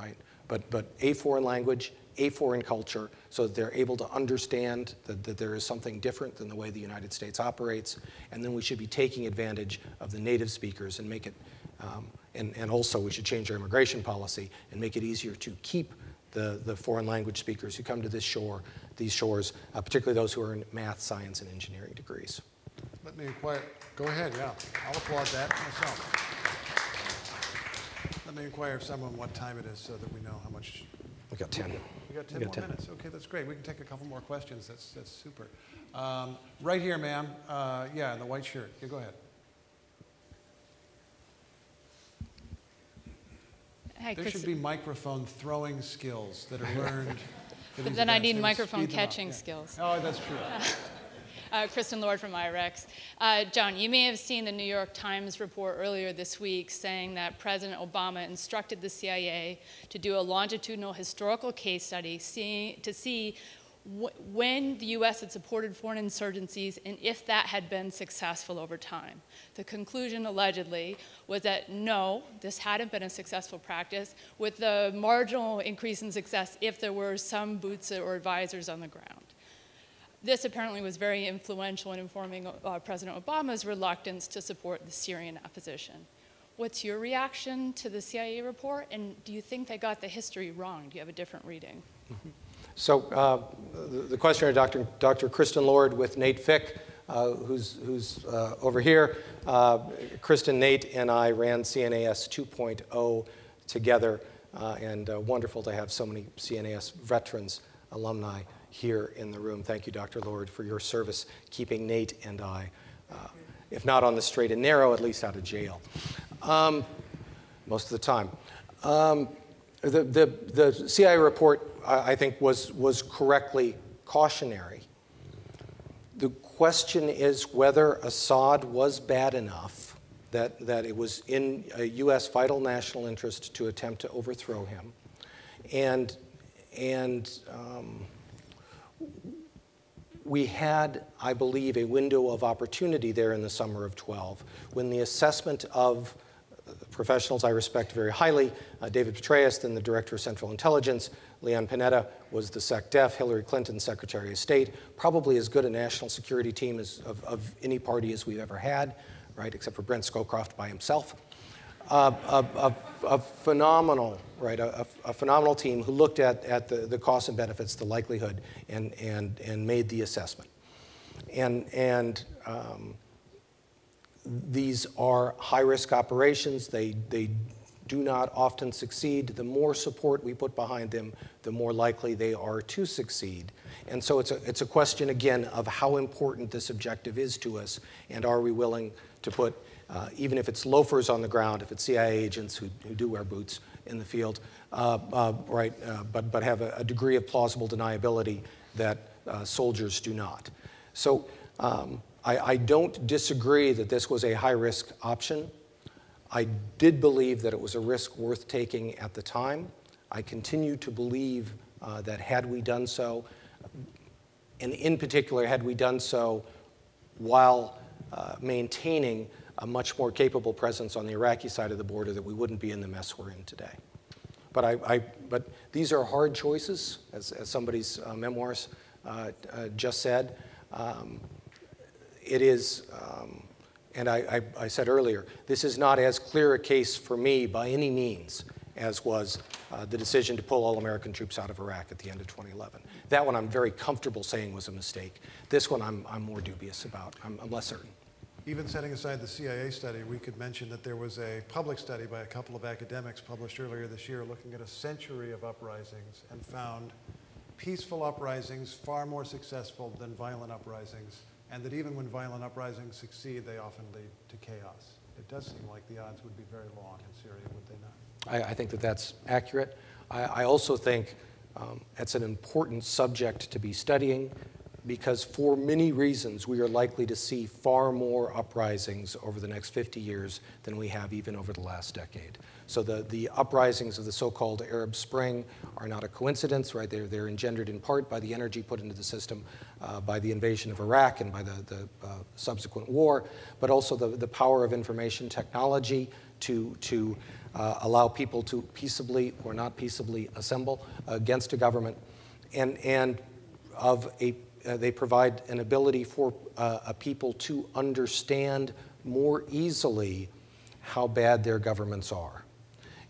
right? But, but a foreign language, a foreign culture, so that they're able to understand that, that there is something different than the way the United States operates. And then we should be taking advantage of the native speakers and make it, um, and, and also we should change our immigration policy and make it easier to keep the, the foreign language speakers who come to this shore, these shores, uh, particularly those who are in math, science, and engineering degrees. Let me inquire. Go ahead, yeah. I'll applaud that myself. Let me inquire of someone what time it is so that we know how much. We got 10. We got 10 We more 10. minutes. Okay, that's great. We can take a couple more questions. That's, that's super. Um, right here, ma'am. Uh, yeah, in the white shirt. Yeah, go ahead. Hi, There Chris. should be microphone throwing skills that are learned. *laughs* for But these then I events. need They would microphone speed them up. catching Yeah. skills. Oh, that's true. *laughs* Uh, Kristen Lord from IREX. Uh, John, you may have seen the New York Times report earlier this week saying that President Obama instructed the CIA to do a longitudinal historical case study seeing, to see wh- when the U.S. had supported foreign insurgencies and if that had been successful over time. The conclusion, allegedly, was that no, this hadn't been a successful practice, with the marginal increase in success if there were some boots or advisors on the ground. This apparently was very influential in informing uh, President Obama's reluctance to support the Syrian opposition. What's your reaction to the CIA report, and do you think they got the history wrong? Do you have a different reading? So uh, the, the questioner, Dr. Dr. Kristen Lord with Nate Fick, uh, who's, who's uh, over here. Uh, Kristen, Nate, and I ran CNAS 2.0 together, uh, and uh, wonderful to have so many CNAS veterans, alumni here in the room. Thank you, Dr. Lord, for your service keeping Nate and I, uh, if not on the straight and narrow, at least out of jail. Um, most of the time. Um, the, the, the CIA report, I I think, was, was correctly cautionary. The question is whether Assad was bad enough that, that it was in a U.S. vital national interest to attempt to overthrow him. And, and um, we had, I believe, a window of opportunity there in the summer of 12 when the assessment of uh, professionals I respect very highly, uh, David Petraeus, then the Director of Central Intelligence, Leon Panetta was the SecDef, Hillary Clinton, Secretary of State, probably as good a national security team as, of, of any party as we've ever had, right, except for Brent Scowcroft by himself. Uh, of, of a phenomenal, right, a, a phenomenal team who looked at, at the, the costs and benefits, the likelihood, and, and, and made the assessment. And, and um, these are high risk operations. They, they do not often succeed. The more support we put behind them, the more likely they are to succeed. And so it's a, it's a question, again, of how important this objective is to us, and are we willing to put, uh, even if it's loafers on the ground, if it's CIA agents who, who do wear boots in the field, uh, uh, right, uh, but, but have a, a, degree of plausible deniability that soldiers do not. So um, I, I don't disagree that this was a high risk option. I did believe that it was a risk worth taking at the time. I continue to believe uh, that had we done so, and in particular, had we done so while uh, maintaining a much more capable presence on the Iraqi side of the border, that we wouldn't be in the mess we're in today. But, I, I but these are hard choices, as, as somebody's uh, memoirs uh, uh, just said. Um, it is, um, and I, I, I, said earlier, this is not as clear a case for me by any means as was uh, the decision to pull all American troops out of Iraq at the end of 2011. That one I'm very comfortable saying was a mistake. This one I'm, I'm more dubious about. I'm, I'm less certain. Even setting aside the CIA study, we could mention that there was a public study by a couple of academics published earlier this year looking at a century of uprisings and found peaceful uprisings far more successful than violent uprisings and that even when violent uprisings succeed, they often lead to chaos. It does seem like the odds would be very long in Syria, would they not? I, I think that that's accurate. I, I also think um, it's an important subject to be studying because for many reasons we are likely to see far more uprisings over the next 50 years than we have even over the last decade. So the, the uprisings of the so-called Arab Spring are not a coincidence, right? They're, they're engendered in part by the energy put into the system uh, by the invasion of Iraq and by the, the uh, subsequent war, but also the, the power of information technology to, to uh, allow people to peaceably or not peaceably assemble against a government. And, and of a, uh, they provide an ability for uh, a people to understand more easily how bad their governments are.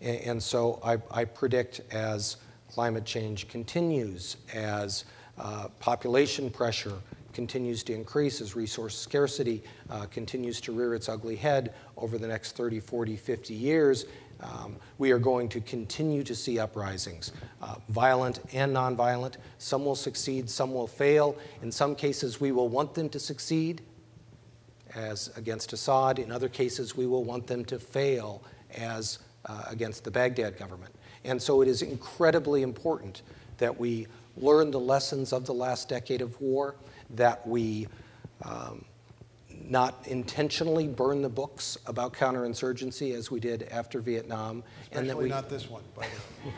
And, and so I, I, predict as climate change continues, as uh, population pressure continues to increase, as resource scarcity uh, continues to rear its ugly head over the next 30, 40, 50 years, um, we are going to continue to see uprisings, uh, violent and nonviolent. Some will succeed, some will fail. In some cases, we will want them to succeed, as against Assad. In other cases, we will want them to fail, as uh, against the Baghdad government. And so it is incredibly important that we learn the lessons of the last decade of war, that we um, not intentionally burn the books about counterinsurgency as we did after Vietnam. Especially and that we, not this one, by the way.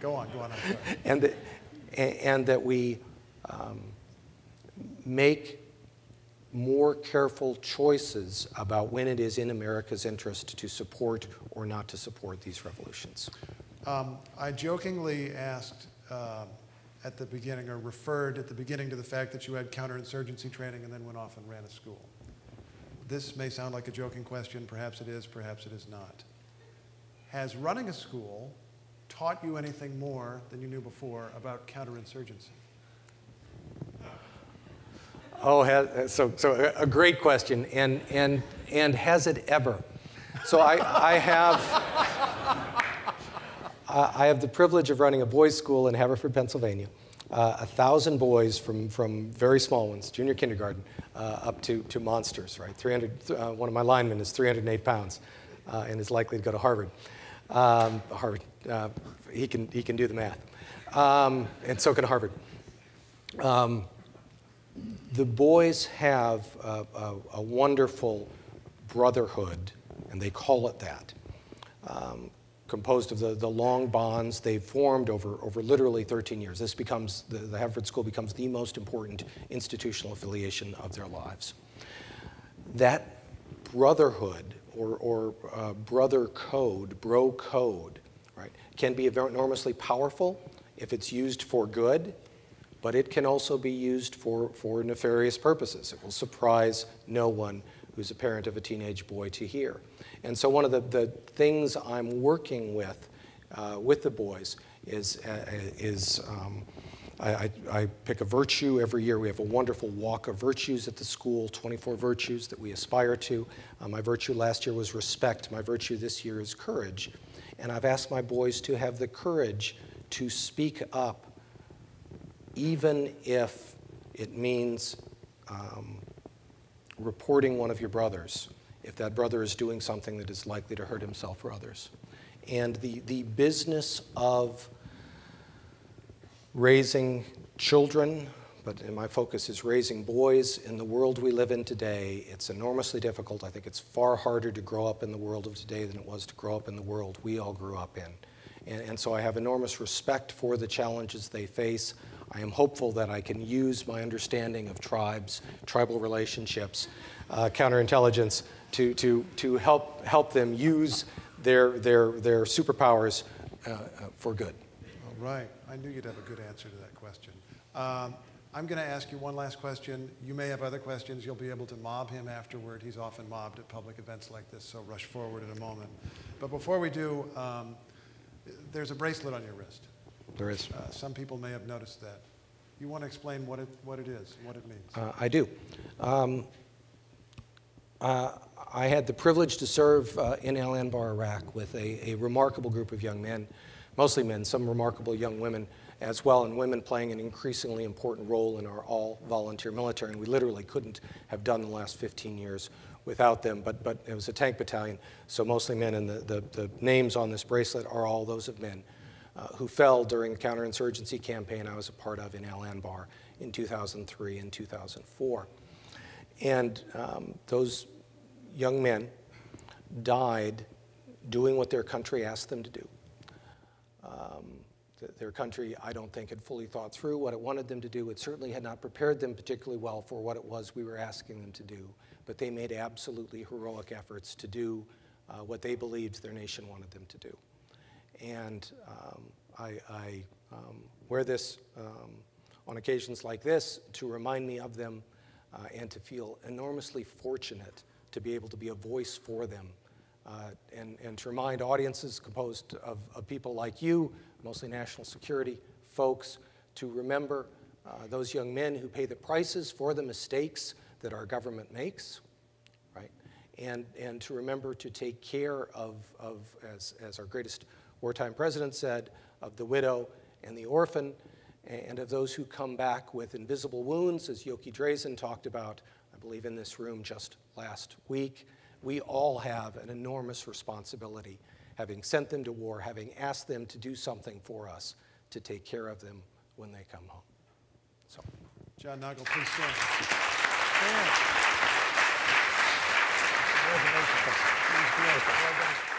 go on, go on. *laughs* And that, and that we um, make more careful choices about when it is in America's interest to support or not to support these revolutions. Um, I jokingly asked uh, at the beginning, or referred at the beginning to the fact that you had counterinsurgency training and then went off and ran a school. This may sound like a joking question, perhaps it is, perhaps it is not. Has running a school taught you anything more than you knew before about counterinsurgency? Oh, so, so a great question. And, and, and has it ever? So I, I have. I have the privilege of running a boys' school in Haverford, Pennsylvania. Uh, a thousand boys from, from very small ones, junior kindergarten, uh, up to, to monsters, right? 300, uh, one of my linemen is 308 pounds uh, and is likely to go to Harvard. Um, Harvard, uh, he, can, he can do the math. Um, and so can Harvard. Um, the boys have a, a, a, wonderful brotherhood, and they call it that, um, composed of the, the long bonds they've formed over, over literally 13 years. This becomes, the, the Haverford School becomes the most important institutional affiliation of their lives. That brotherhood or, or uh, brother code, bro code, right, can be enormously powerful if it's used for good but it can also be used for, for nefarious purposes. It will surprise no one who's a parent of a teenage boy to hear. And so one of the, the things I'm working with uh, with the boys is, uh, is um, I, I, pick a virtue every year. We have a wonderful walk of virtues at the school, 24 virtues that we aspire to. Uh, my virtue last year was respect. My virtue this year is courage. And I've asked my boys to have the courage to speak up, even if it means um, reporting one of your brothers, if that brother is doing something that is likely to hurt himself or others. And the, the business of raising children, but my focus is raising boys in the world we live in today. It's enormously difficult. I think it's far harder to grow up in the world of today than it was to grow up in the world we all grew up in. And, and so I have enormous respect for the challenges they face. I am hopeful that I can use my understanding of tribes, tribal relationships, uh, counterintelligence to, to, to help, help them use their, their, their superpowers uh, uh, for good. All right. I knew you'd have a good answer to that question. Um, I'm going to ask you one last question. You may have other questions. You'll be able to mob him afterward. He's often mobbed at public events like this, so rush forward in a moment. But before we do, um, there's a bracelet on your wrist. There is. Uh, some people may have noticed that. You want to explain what it, what it is, what it means? Uh, I do. Um, uh, I had the privilege to serve uh, in Al Anbar, Iraq, with a, a, remarkable group of young men, mostly men, some remarkable young women as well, and women playing an increasingly important role in our all volunteer military. And we literally couldn't have done the last 15 years without them, but, but it was a tank battalion, so mostly men, and the, the, the names on this bracelet are all those of men uh, who fell during the counterinsurgency campaign I was a part of in Al Anbar in 2003 and 2004. And um, those young men died doing what their country asked them to do. Um, th- their country, I don't think, had fully thought through what it wanted them to do. It certainly had not prepared them particularly well for what it was we were asking them to do. But they made absolutely heroic efforts to do uh, what they believed their nation wanted them to do. And um, I, I um, wear this um, on occasions like this to remind me of them uh, and to feel enormously fortunate to be able to be a voice for them. Uh, and, and to remind audiences composed of, of, people like you, mostly national security folks, to remember uh, those young men who pay the prices for the mistakes that our government makes, right? And, and to remember to take care of, of as, as our greatest wartime president said, of the widow and the orphan, and of those who come back with invisible wounds, as Yochi Dreazen talked about, I believe, in this room just last week. We all have an enormous responsibility, having sent them to war, having asked them to do something for us, to take care of them when they come home. So. John Nagl, please stand. stand. Congratulations. Well done.